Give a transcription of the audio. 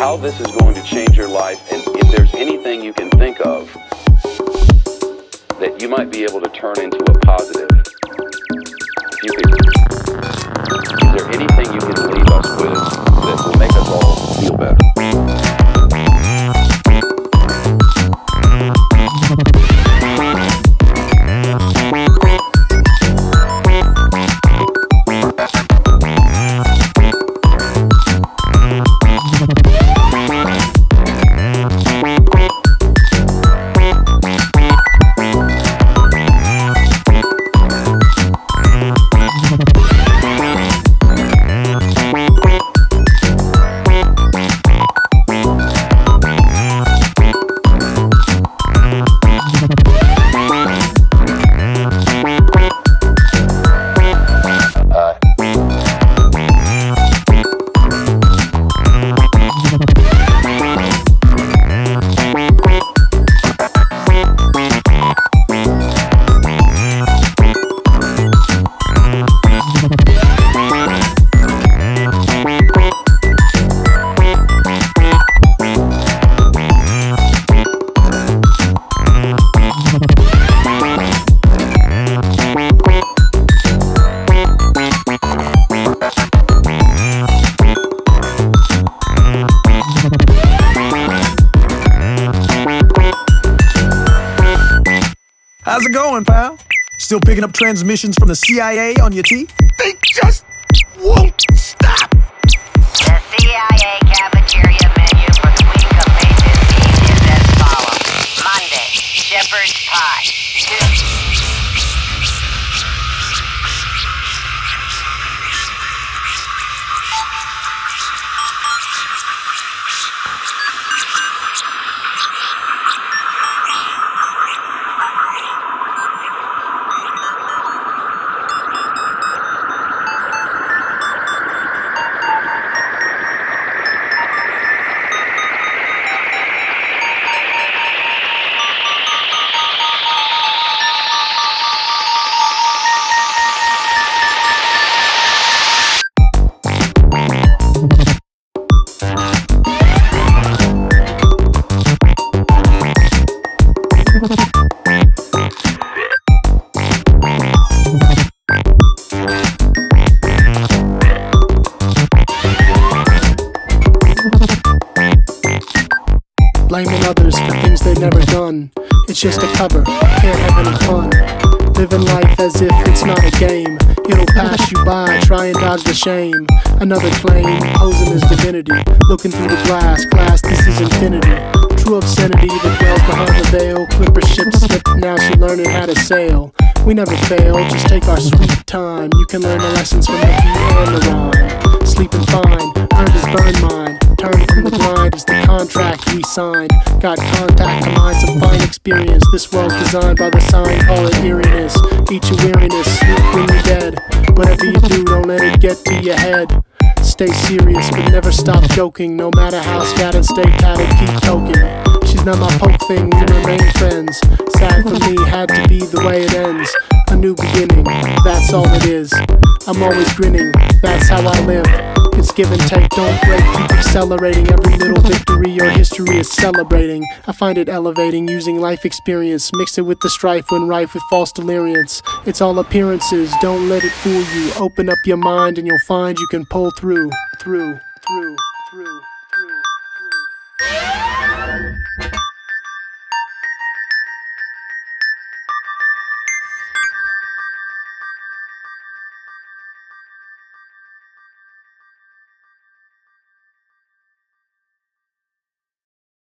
how this is going to change your life, and if there's anything you can think of that you might be able to turn into a positive. If you could, How's it going, pal? Still picking up transmissions from the CIA on your T? They just won't stop. The CIA cafeteria menu for the week of May 15th is as follows. Monday, shepherd's pie. Tuesday, Blaming others for things they've never done. It's just a cover, can't have any fun. Living life as if it's not a game. It'll pass you by, try and dodge the shame. Another claim, posing as divinity. Looking through the glass, glass, this is infinity. True obscenity that dwells behind the veil. Clipper ship slipped, now she learning how to sail. We never fail, just take our sweet time. You can learn the lessons from the beat the signed. Got contact to mind some fine experience. This world's designed by the sign, call it eeriness. Eat your weariness, sleep when you're dead. Whatever you do, don't let it get to your head. Stay serious, but never stop joking. No matter how scattered, stay padded, keep toking. She's not my poke thing, we remain friends. Sad for me, had to be the way it ends. A new beginning, that's all it is. I'm always grinning, that's how I live. It's give and take, don't break, keep accelerating. Every little victory your history is celebrating. I find it elevating, using life experience. Mix it with the strife when rife with false deliriance. It's all appearances, don't let it fool you. Open up your mind and you'll find you can pull through, through, through.